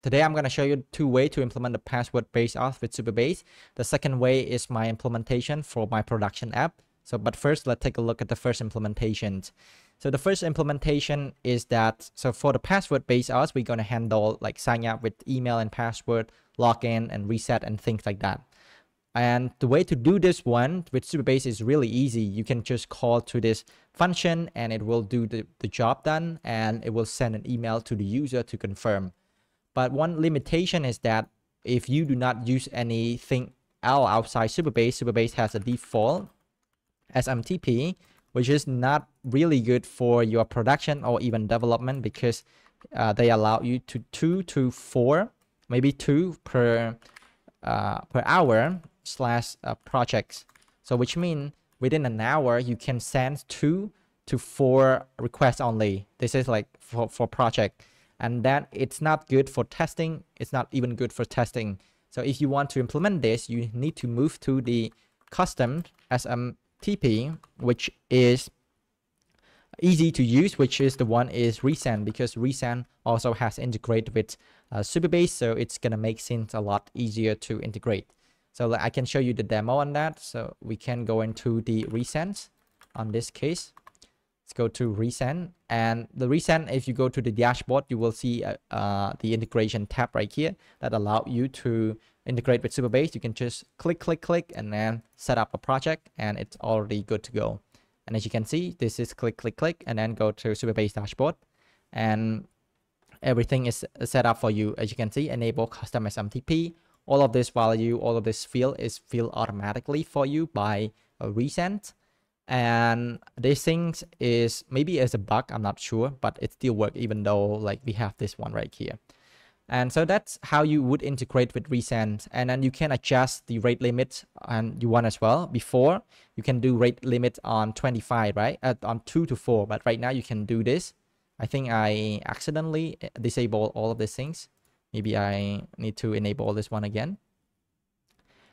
Today I'm going to show you two ways to implement the password-based auth with Supabase. The second way is my implementation for my production app. So, but first, let's take a look at the first implementation. So the first implementation is that, so for the password-based auth, we're going to handle like sign up with email and password, login and reset and things like that. And the way to do this one with Supabase is really easy. You can just call to this function and it will do the, the job done and it will send an email to the user to confirm. But one limitation is that if you do not use anything else outside Supabase, Supabase has a default SMTP, which is not really good for your production or even development because uh, they allow you to two to four, maybe two per uh, per hour slash uh, projects. So which means within an hour you can send two to four requests only. This is like for for project and that it's not good for testing it's not even good for testing. So if you want to implement this you need to move to the custom smtp which is easy to use which is the one is resend because resend also has integrated with uh, supabase so it's gonna make things a lot easier to integrate. So i can show you the demo on that so we can go into the resend on this case let's go to resend. And the resend if you go to the dashboard you will see uh, uh, the integration tab right here that allow you to integrate with Supabase. you can just click click click and then set up a project and it's already good to go. And as you can see this is click click click and then go to Supabase dashboard. And everything is set up for you as you can see. Enable custom smtp all of this value all of this field is filled automatically for you by a resend and this things is maybe as a bug i'm not sure but it still work even though like we have this one right here. And so that's how you would integrate with resend. And then you can adjust the rate limit and you want as well. Before you can do rate limit on 25 right? Uh, on 2 to 4 but right now you can do this. I think i accidentally uh, disable all of these things. Maybe i need to enable this one again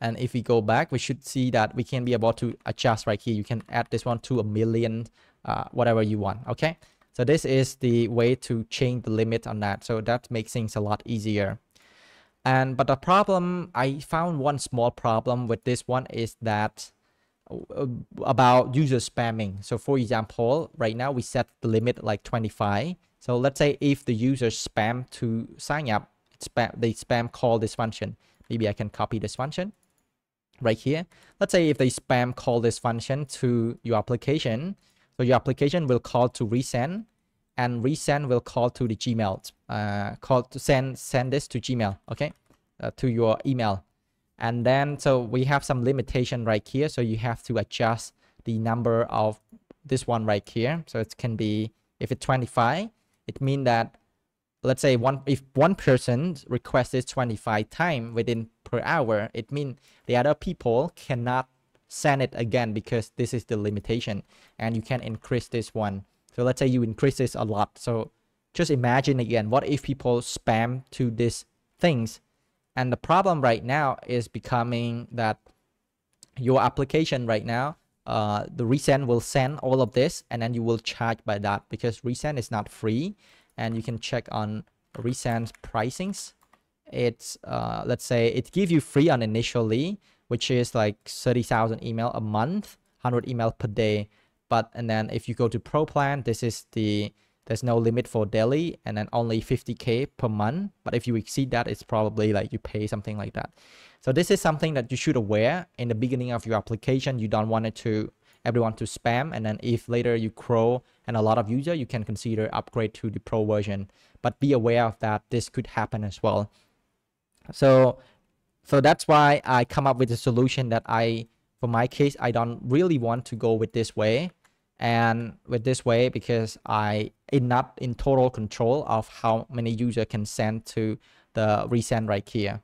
and if we go back, we should see that we can be able to adjust right here. You can add this one to a million, uh, whatever you want. Okay. So this is the way to change the limit on that. So that makes things a lot easier. And but the problem, I found one small problem with this one is that uh, about user spamming. So for example, right now we set the limit like 25. So let's say if the user spam to sign up, spam, they spam call this function. Maybe I can copy this function right here. Let's say if they spam call this function to your application, so your application will call to resend and resend will call to the Gmail, uh, call to send, send this to Gmail, okay, uh, to your email. And then, so we have some limitation right here. So you have to adjust the number of this one right here. So it can be, if it's 25, it means that let's say one if one person requests 25 times within per hour it means the other people cannot send it again because this is the limitation and you can increase this one. So let's say you increase this a lot. So just imagine again what if people spam to these things? And the problem right now is becoming that your application right now uh, the resend will send all of this and then you will charge by that because resend is not free and you can check on Resend pricings. It's uh, let's say it gives you free on initially which is like 30,000 email a month 100 email per day. But and then if you go to pro plan this is the there's no limit for daily and then only 50k per month. But if you exceed that it's probably like you pay something like that. So this is something that you should aware in the beginning of your application. You don't want it to everyone to spam and then if later you grow and a lot of user you can consider upgrade to the pro version. But be aware of that this could happen as well. So so that's why i come up with a solution that i for my case i don't really want to go with this way. And with this way because i am not in total control of how many user can send to the resend right here.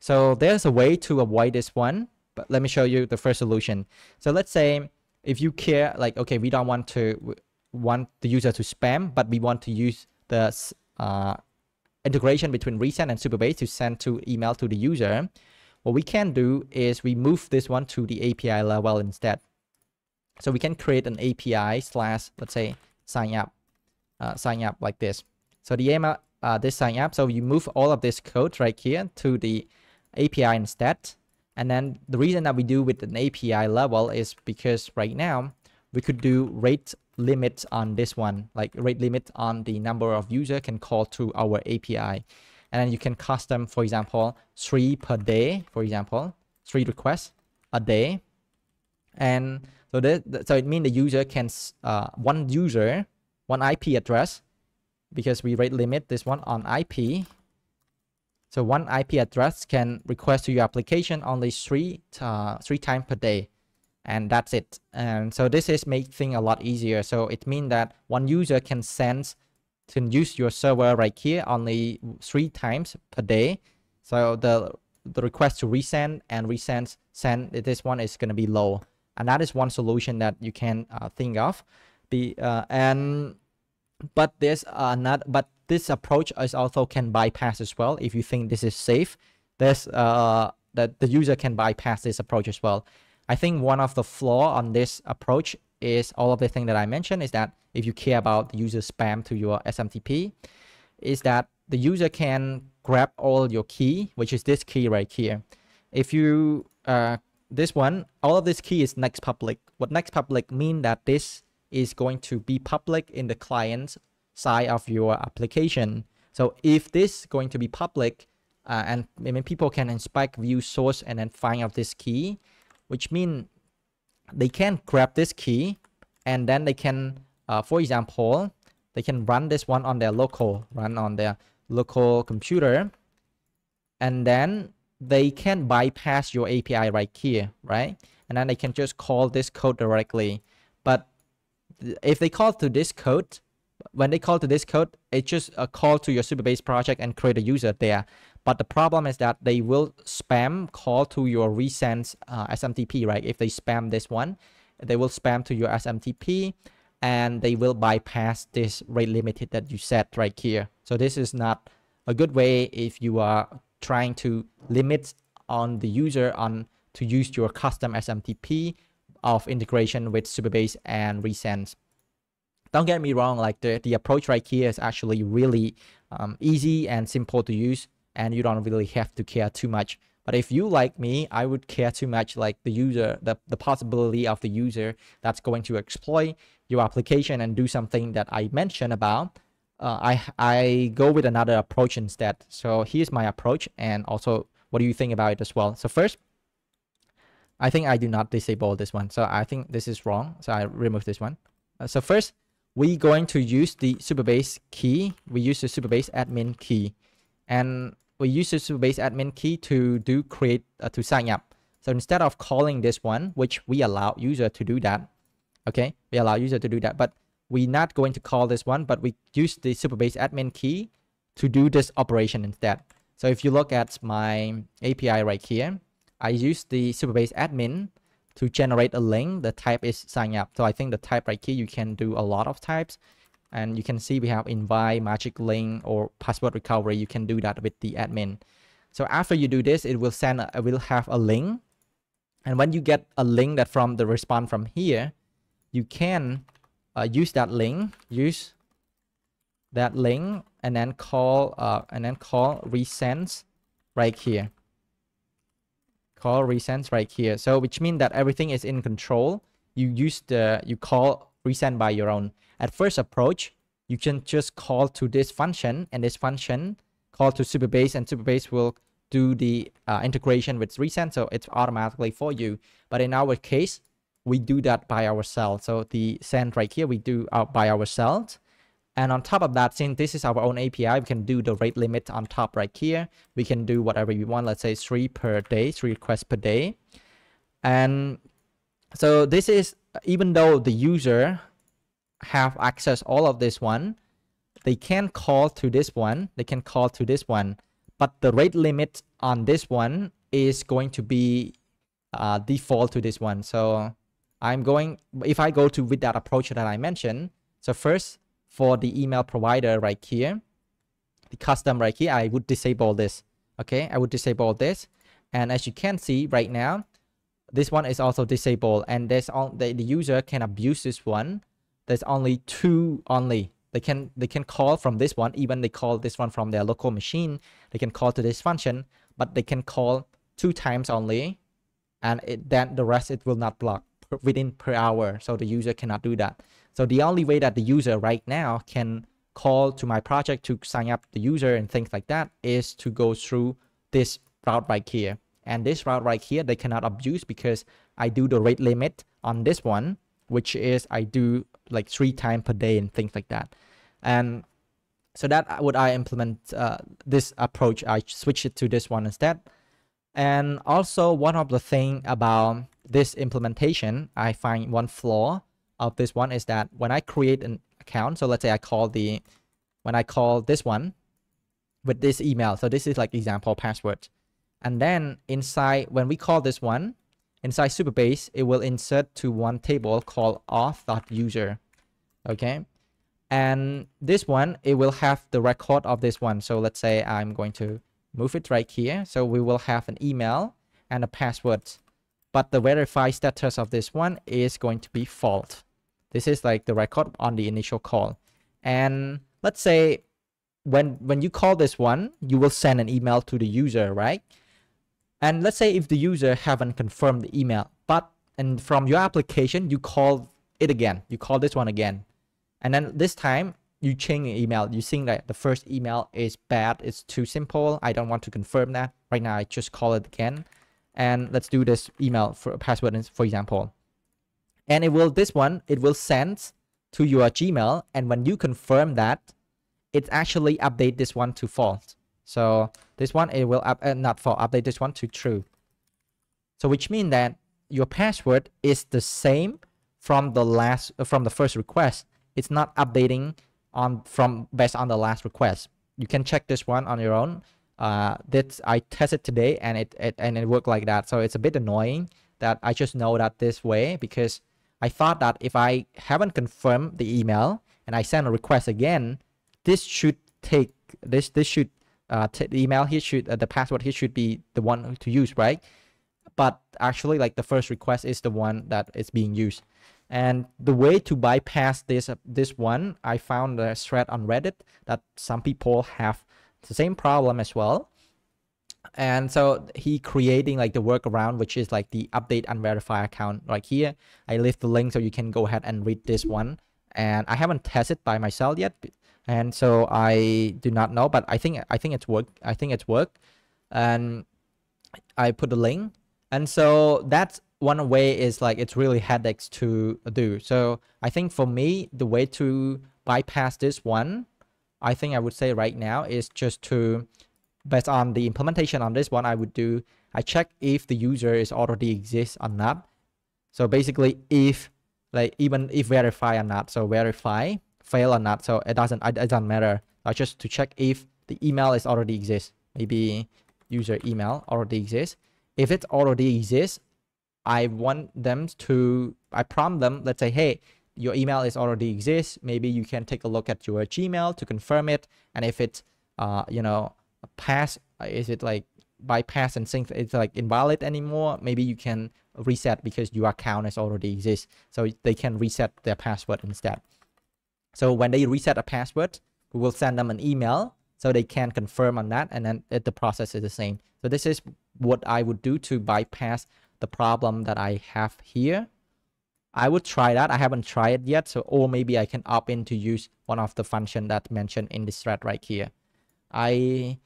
So there's a way to avoid this one but let me show you the first solution. So let's say if you care like okay we don't want to want the user to spam but we want to use the uh, integration between resend and supabase to send to email to the user what we can do is we move this one to the api level instead so we can create an api slash let's say sign up uh, sign up like this so the uh, this sign up. So you move all of this code right here to the API instead. And then the reason that we do with an API level is because right now we could do rate limit on this one, like rate limit on the number of user can call to our API. And then you can custom, for example, three per day, for example, three requests a day. And so that, so it means the user can, uh, one user, one IP address, because we rate limit this one on IP. So one IP address can request to your application only three, uh, three times per day and that's it. And so this is making a lot easier. So it means that one user can send, can use your server right here only three times per day. So the the request to resend and resend send this one is going to be low. And that is one solution that you can uh, think of. Be uh, and but there's uh, not but this approach is also can bypass as well if you think this is safe. There's uh that the user can bypass this approach as well. I think one of the flaw on this approach is all of the thing that I mentioned is that if you care about the user spam to your SMTP, is that the user can grab all your key, which is this key right here. If you, uh, this one, all of this key is next public. What next public mean that this is going to be public in the client side of your application. So if this is going to be public, uh, and I mean, people can inspect, view source, and then find out this key, which mean they can grab this key and then they can, uh, for example, they can run this one on their local, run on their local computer, and then they can bypass your API right here, right? And then they can just call this code directly. But if they call to this code, when they call to this code, it's just a call to your Supabase project and create a user there. But the problem is that they will spam call to your Resend uh, SMTP, right? If they spam this one, they will spam to your SMTP and they will bypass this rate limited that you set right here. So this is not a good way if you are trying to limit on the user on to use your custom SMTP of integration with Supabase and Resend. Don't get me wrong, like the, the approach right here is actually really um, easy and simple to use and you don't really have to care too much. But if you like me, I would care too much like the user, the, the possibility of the user that's going to exploit your application and do something that I mentioned about. Uh, I, I go with another approach instead. So here's my approach and also what do you think about it as well. So first, I think I do not disable this one. So I think this is wrong. So I remove this one. Uh, so first, we going to use the Supabase key. We use the Supabase admin key. And we use the Supabase admin key to do create uh, to sign up. So instead of calling this one, which we allow user to do that, okay, we allow user to do that, but we're not going to call this one, but we use the Supabase admin key to do this operation instead. So if you look at my API right here, I use the Supabase admin to generate a link. The type is sign up. So I think the type right here, you can do a lot of types and you can see we have invite magic link or password recovery you can do that with the admin so after you do this it will send it will have a link and when you get a link that from the response from here you can uh, use that link use that link and then call uh, and then call resends right here call resends right here so which means that everything is in control you use the you call resend by your own at first approach, you can just call to this function and this function call to Supabase and Supabase will do the uh, integration with Resend. So it's automatically for you. But in our case, we do that by ourselves. So the send right here, we do uh, by ourselves. And on top of that, since this is our own API, we can do the rate limit on top right here. We can do whatever we want. Let's say three per day, three requests per day. And so this is, even though the user have access all of this one, they can call to this one, they can call to this one, but the rate limit on this one is going to be uh, default to this one. So I'm going, if I go to with that approach that I mentioned, so first for the email provider right here, the custom right here, I would disable this. Okay, I would disable this. And as you can see right now, this one is also disabled and there's all the, the user can abuse this one. There's only two only. They can they can call from this one. Even they call this one from their local machine they can call to this function but they can call two times only and it, then the rest it will not block per, within per hour. So the user cannot do that so the only way that the user right now can call to my project to sign up the user and things like that is to go through this route right here. And this route right here they cannot abuse because i do the rate limit on this one which is i do like three times per day and things like that. And so that would i implement uh, this approach. I switch it to this one instead. And also one of the thing about this implementation i find one flaw of this one is that when i create an account so let's say i call the when i call this one with this email so this is like example password and then inside when we call this one inside Supabase, it will insert to one table called auth.user. Okay. And this one, it will have the record of this one. So let's say I'm going to move it right here. So we will have an email and a password. But the verify status of this one is going to be false. This is like the record on the initial call. And let's say when when you call this one, you will send an email to the user, right? And let's say if the user haven't confirmed the email, but and from your application, you call it again, you call this one again. And then this time you change the email. You think that the first email is bad, it's too simple. I don't want to confirm that. Right now, I just call it again. And let's do this email for password, for example. And it will, this one, it will send to your Gmail. And when you confirm that, it actually update this one to false. So this one, it will up, uh, not for update this one to true. So which means that your password is the same from the last, uh, from the first request. It's not updating on from based on the last request. You can check this one on your own. Uh, that I tested today and it, it and it worked like that. So it's a bit annoying that I just know that this way because I thought that if I haven't confirmed the email and I send a request again, this should take this this should uh, the email he should uh, the password he should be the one to use right? But actually like the first request is the one that is being used. And the way to bypass this uh, this one i found a thread on reddit that some people have the same problem as well and so he creating like the workaround which is like the update unverified account right here i leave the link so you can go ahead and read this one and i haven't tested by myself yet and so I do not know, but I think I think it's work. I think it's work, and I put the link, and so that's one way is like it's really headaches to do. So I think for me, the way to bypass this one, I think I would say right now is just to based on the implementation on this one, I would do I check if the user is already exists or not. So basically, if like even if verify or not, so verify fail or not. So it doesn't it doesn't matter. I just to check if the email is already exists. Maybe user email already exists. If it already exists, I want them to I prompt them. Let's say, hey, your email is already exists. Maybe you can take a look at your Gmail to confirm it. And if it's uh you know pass, uh, is it like bypass and sync it's like invalid anymore maybe you can reset because your account is already exists so they can reset their password instead so when they reset a password, we will send them an email so they can confirm on that and then it, the process is the same. So this is what I would do to bypass the problem that I have here. I would try that. I haven't tried it yet. So, or maybe I can opt in to use one of the function that mentioned in this thread right here. I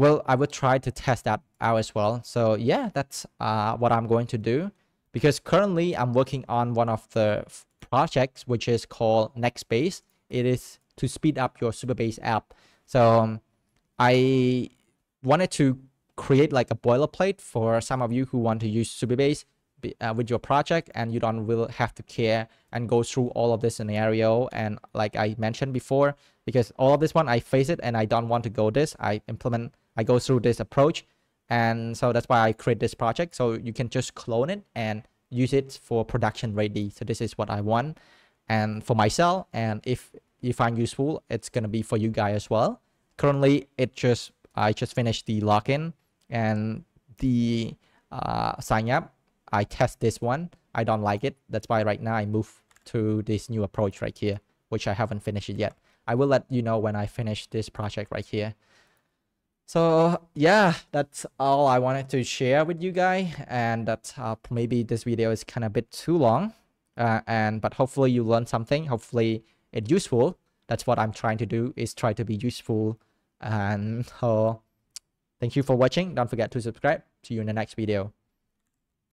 well, I would try to test that out as well. So yeah, that's uh, what I'm going to do because currently I'm working on one of the projects, which is called Nextbase it is to speed up your Supabase app. So um, I wanted to create like a boilerplate for some of you who want to use Supabase uh, with your project and you don't will have to care and go through all of this scenario and like I mentioned before because all of this one I face it and I don't want to go this I implement I go through this approach and so that's why I create this project. So you can just clone it and use it for production ready. So this is what I want and for myself and if you find useful it's gonna be for you guys as well. Currently it just i just finished the login and the uh, sign up. I test this one. I don't like it. That's why right now i move to this new approach right here which i haven't finished it yet. I will let you know when I finish this project right here. So yeah, that's all I wanted to share with you guys. And that uh, maybe this video is kind of a bit too long. Uh, and but hopefully you learned something. Hopefully it's useful. That's what I'm trying to do is try to be useful. And uh, thank you for watching. Don't forget to subscribe. See you in the next video.